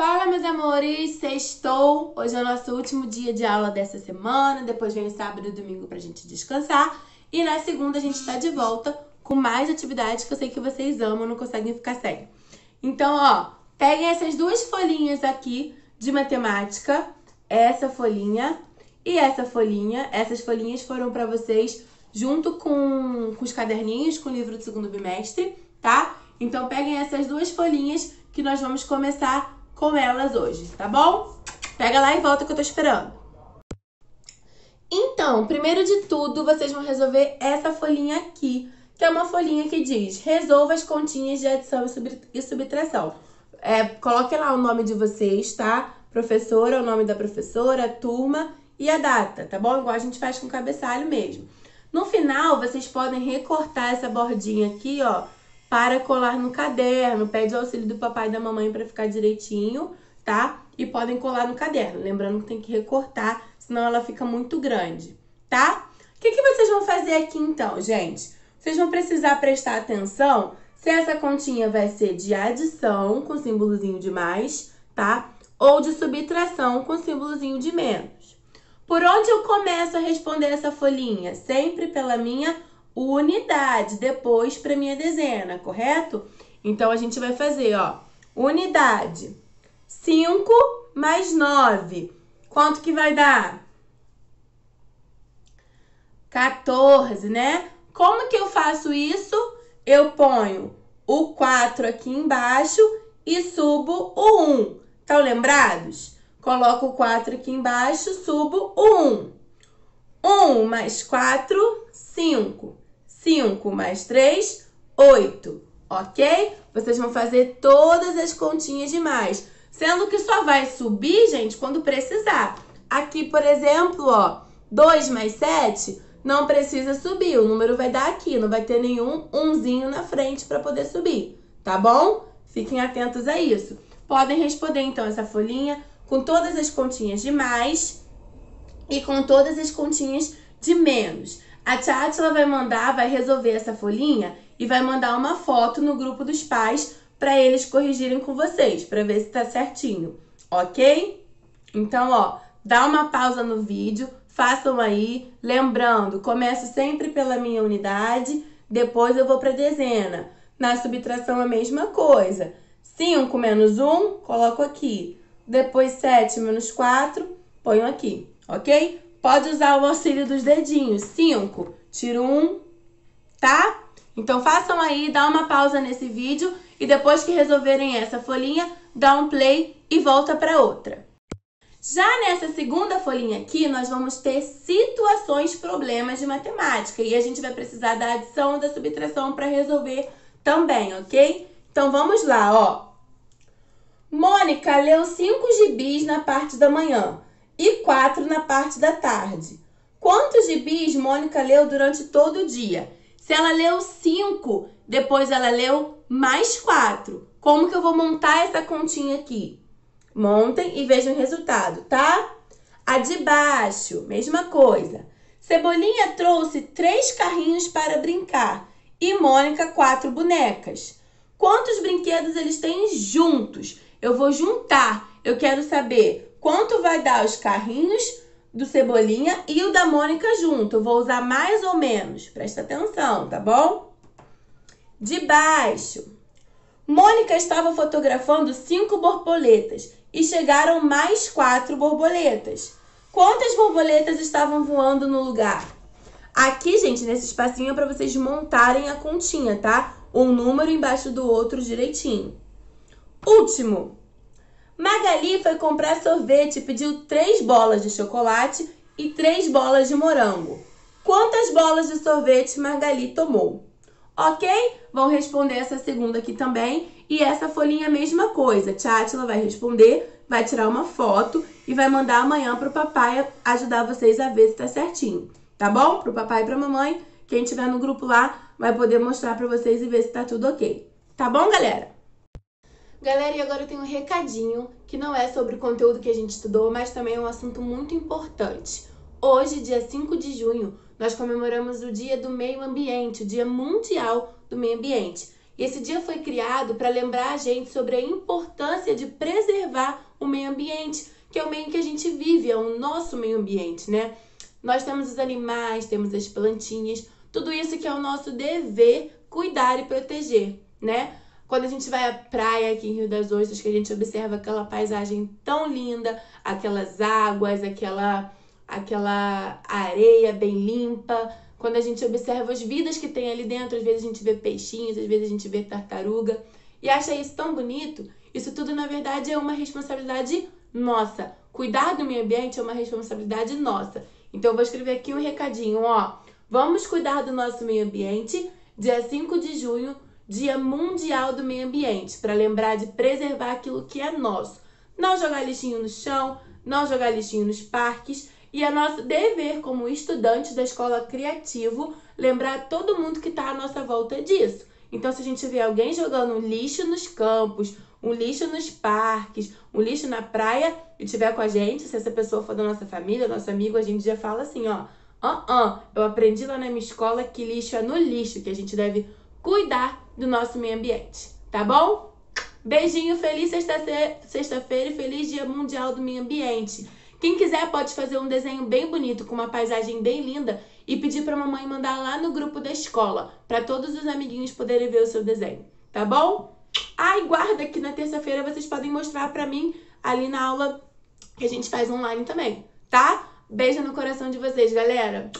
Fala, meus amores! Sextou! Hoje é o nosso último dia de aula dessa semana. Depois vem o sábado e domingo pra gente descansar. E na segunda a gente tá de volta com mais atividades que eu sei que vocês amam, não conseguem ficar sem. Então, ó, peguem essas duas folhinhas aqui de matemática, essa folhinha e essa folhinha. Essas folhinhas foram para vocês junto com, com os caderninhos, com o livro do segundo bimestre, tá? Então, peguem essas duas folhinhas que nós vamos começar com elas hoje, tá bom? Pega lá e volta que eu tô esperando. Então, primeiro de tudo, vocês vão resolver essa folhinha aqui, que é uma folhinha que diz resolva as continhas de adição e subtração. É, coloque lá o nome de vocês, tá? Professora, o nome da professora, turma e a data, tá bom? Igual a gente faz com o cabeçalho mesmo. No final, vocês podem recortar essa bordinha aqui, ó, para colar no caderno. Pede o auxílio do papai e da mamãe para ficar direitinho, tá? E podem colar no caderno. Lembrando que tem que recortar, senão ela fica muito grande, tá? O que, que vocês vão fazer aqui então, gente? Vocês vão precisar prestar atenção se essa continha vai ser de adição, com símbolozinho de mais, tá? Ou de subtração, com símbolozinho de menos. Por onde eu começo a responder essa folhinha? Sempre pela minha unidade, depois para minha dezena, correto? Então, a gente vai fazer, ó, unidade. 5 mais 9. Quanto que vai dar? 14, né? Como que eu faço isso? Eu ponho o 4 aqui embaixo e subo o 1. Estão lembrados? Coloco o 4 aqui embaixo, subo o 1. 1 mais 4, 5. 5 mais 3, 8, ok? Vocês vão fazer todas as continhas de mais, sendo que só vai subir, gente, quando precisar. Aqui, por exemplo, ó, 2 mais 7 não precisa subir, o número vai dar aqui, não vai ter nenhum umzinho na frente para poder subir, tá bom? Fiquem atentos a isso. Podem responder, então, essa folhinha com todas as continhas de mais e com todas as continhas de menos. A tia vai mandar, vai resolver essa folhinha e vai mandar uma foto no grupo dos pais para eles corrigirem com vocês, para ver se tá certinho, ok? Então, ó, dá uma pausa no vídeo, façam aí, lembrando, começo sempre pela minha unidade, depois eu vou para dezena. Na subtração a mesma coisa. 5 menos 1, coloco aqui. Depois 7 menos 4, ponho aqui, ok? Pode usar o auxílio dos dedinhos. Cinco, tiro um, tá? Então façam aí, dá uma pausa nesse vídeo e depois que resolverem essa folhinha, dá um play e volta para outra. Já nessa segunda folhinha aqui, nós vamos ter situações, problemas de matemática e a gente vai precisar da adição ou da subtração para resolver também, ok? Então vamos lá, ó. Mônica leu cinco gibis na parte da manhã e quatro na parte da tarde. Quantos gibis Mônica leu durante todo o dia? Se ela leu cinco, depois ela leu mais quatro. Como que eu vou montar essa continha aqui? Montem e vejam o resultado, tá? A de baixo, mesma coisa. Cebolinha trouxe três carrinhos para brincar e Mônica quatro bonecas. Quantos brinquedos eles têm juntos? Eu vou juntar. Eu quero saber quanto vai dar os carrinhos do Cebolinha e o da Mônica junto. Vou usar mais ou menos. Presta atenção, tá bom? De baixo. Mônica estava fotografando cinco borboletas e chegaram mais quatro borboletas. Quantas borboletas estavam voando no lugar? Aqui, gente, nesse espacinho é para vocês montarem a continha, tá? Um número embaixo do outro direitinho. Último. Magali foi comprar sorvete e pediu três bolas de chocolate e três bolas de morango. Quantas bolas de sorvete Magali tomou? Ok? Vão responder essa segunda aqui também. E essa folhinha a mesma coisa. Tchatila vai responder, vai tirar uma foto e vai mandar amanhã pro papai ajudar vocês a ver se tá certinho. Tá bom? Pro papai e pra mamãe. Quem tiver no grupo lá vai poder mostrar pra vocês e ver se tá tudo ok. Tá bom, galera? Galera, e agora eu tenho um recadinho que não é sobre o conteúdo que a gente estudou, mas também é um assunto muito importante. Hoje, dia 5 de junho, nós comemoramos o Dia do Meio Ambiente, o Dia Mundial do Meio Ambiente. esse dia foi criado para lembrar a gente sobre a importância de preservar o meio ambiente, que é o meio que a gente vive, é o nosso meio ambiente, né? Nós temos os animais, temos as plantinhas, tudo isso que é o nosso dever cuidar e proteger, né? Quando a gente vai à praia aqui em Rio das Ostras, que a gente observa aquela paisagem tão linda, aquelas águas, aquela aquela areia bem limpa, quando a gente observa as vidas que tem ali dentro, às vezes a gente vê peixinhos, às vezes a gente vê tartaruga e acha isso tão bonito. Isso tudo, na verdade, é uma responsabilidade nossa. Cuidar do meio ambiente é uma responsabilidade nossa. Então, eu vou escrever aqui um recadinho, ó. Vamos cuidar do nosso meio ambiente, dia 5 de junho, Dia Mundial do Meio Ambiente, para lembrar de preservar aquilo que é nosso. Não jogar lixinho no chão, não jogar lixinho nos parques e é nosso dever, como estudantes da escola Criativo, lembrar todo mundo que está à nossa volta disso. Então, se a gente vê alguém jogando lixo nos campos, um lixo nos parques, um lixo na praia e tiver com a gente, se essa pessoa for da nossa família, nosso amigo, a gente já fala assim, ó. Ah, uh, uh, eu aprendi lá na minha escola que lixo é no lixo, que a gente deve cuidar do nosso meio ambiente, tá bom? Beijinho, feliz sexta-feira e feliz Dia Mundial do Meio Ambiente. Quem quiser pode fazer um desenho bem bonito com uma paisagem bem linda e pedir para a mamãe mandar lá no grupo da escola, para todos os amiguinhos poderem ver o seu desenho, tá bom? Ai, guarda que na terça-feira vocês podem mostrar para mim ali na aula que a gente faz online também, tá? Beijo no coração de vocês, galera.